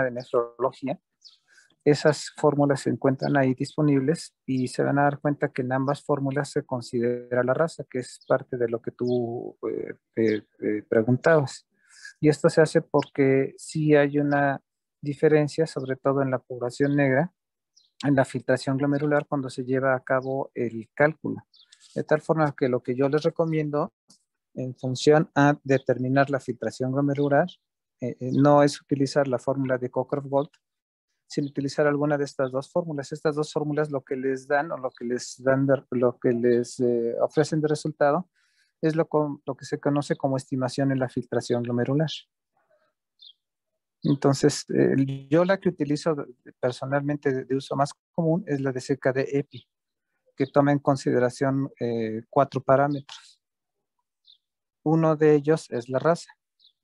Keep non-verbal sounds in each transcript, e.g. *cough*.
de nefrología, esas fórmulas se encuentran ahí disponibles y se van a dar cuenta que en ambas fórmulas se considera la raza, que es parte de lo que tú eh, preguntabas. Y esto se hace porque sí hay una diferencia, sobre todo en la población negra, en la filtración glomerular cuando se lleva a cabo el cálculo. De tal forma que lo que yo les recomiendo en función a determinar la filtración glomerular eh, eh, no es utilizar la fórmula de Cockcroft-Gold, sin utilizar alguna de estas dos fórmulas. Estas dos fórmulas lo que les dan o lo que les dan, lo que les eh, ofrecen de resultado es lo, que se conoce como estimación en la filtración glomerular. Entonces, yo la que utilizo personalmente de, uso más común es la de cerca de EPI, que toma en consideración cuatro parámetros. Uno de ellos es la raza.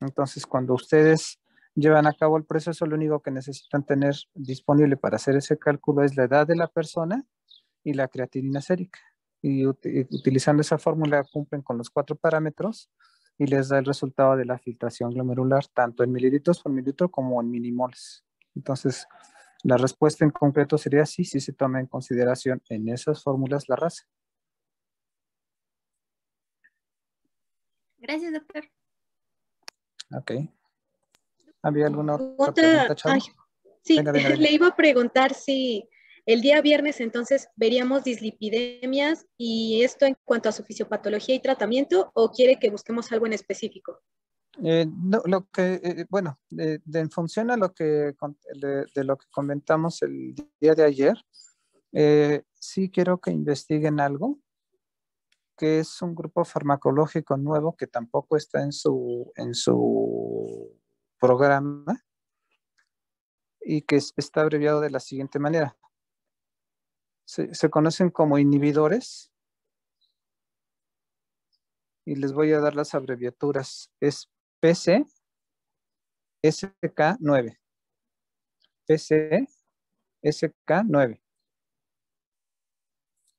Entonces, cuando ustedes llevan a cabo el proceso, lo único que necesitan tener disponible para hacer ese cálculo es la edad de la persona y la creatinina sérica. Y utilizando esa fórmula cumplen con los cuatro parámetros y les da el resultado de la filtración glomerular, tanto en mililitros por mililitro como en minimoles. Entonces, la respuesta en concreto sería sí, sí se toma en consideración en esas fórmulas la raza. Gracias, doctor. Ok. ¿Había alguna otra, pregunta, sí, *laughs* le iba a preguntar si el día viernes entonces veríamos dislipidemias y esto en cuanto a su fisiopatología y tratamiento o quiere que busquemos algo en específico? Eh, lo que, eh, bueno, de, en función a lo que, de, lo que comentamos el día de ayer, eh, sí quiero que investiguen algo, que es un grupo farmacológico nuevo que tampoco está en su, en su programa y que está abreviado de la siguiente manera se, conocen como inhibidores. Y les voy a dar las abreviaturas. Es PC SK9. PC SK9.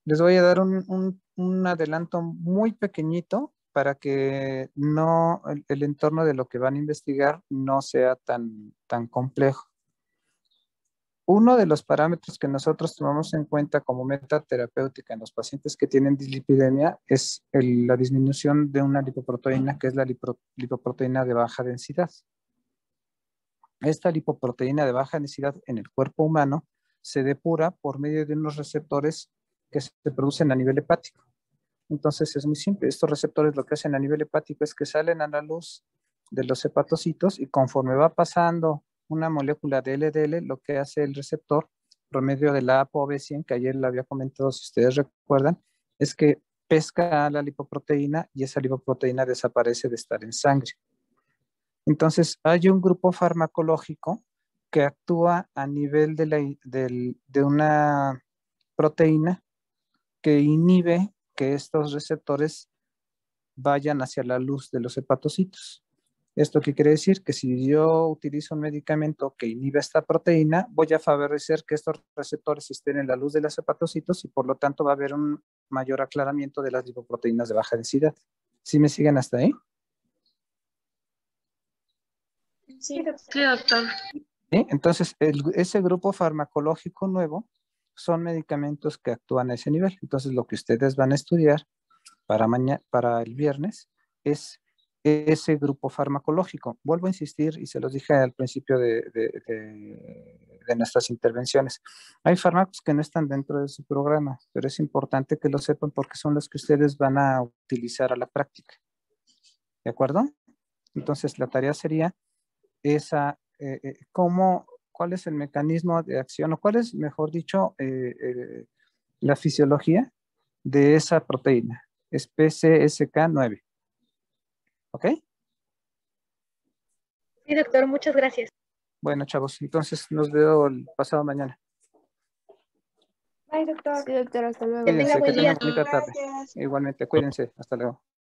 Les voy a dar un, adelanto muy pequeñito para que no el, el, entorno de lo que van a investigar no sea tan, tan complejo. Uno de los parámetros que nosotros tomamos en cuenta como meta terapéutica en los pacientes que tienen dislipidemia es la disminución de una lipoproteína que es la lipoproteína de baja densidad. Esta lipoproteína de baja densidad en el cuerpo humano se depura por medio de unos receptores que se producen a nivel hepático. Entonces es muy simple. Estos receptores lo que hacen a nivel hepático es que salen a la luz de los hepatocitos y conforme va pasando una molécula de LDL, lo que hace el receptor por medio de la ApoB100, que ayer le había comentado, si ustedes recuerdan, es que pesca la lipoproteína y esa lipoproteína desaparece de estar en sangre. Entonces, hay un grupo farmacológico que actúa a nivel de una proteína que inhibe que estos receptores vayan hacia la luz de los hepatocitos. ¿Esto qué quiere decir? Que si yo utilizo un medicamento que inhibe esta proteína, voy a favorecer que estos receptores estén en la luz de los hepatocitos y por lo tanto va a haber un mayor aclaramiento de las lipoproteínas de baja densidad. ¿Sí me siguen hasta ahí? Sí, doctor. Entonces, ese grupo farmacológico nuevo son medicamentos que actúan a ese nivel. Entonces, lo que ustedes van a estudiar para, mañana, para el viernes es ese grupo farmacológico. Vuelvo a insistir y se los dije al principio de, de, nuestras intervenciones. Hay fármacos que no están dentro de su programa, pero es importante que lo sepan porque son los que ustedes van a utilizar a la práctica. ¿De acuerdo? Entonces la tarea sería esa, eh, eh, cómo, cuál es el mecanismo de acción o cuál es, mejor dicho, eh, la fisiología de esa proteína, es PCSK9. ¿Ok? Sí, doctor, muchas gracias. Bueno, chavos, entonces nos veo el pasado mañana. Bye, doctor. Sí, doctor, hasta luego. Que tenga buen día. Igualmente, cuídense. Hasta luego.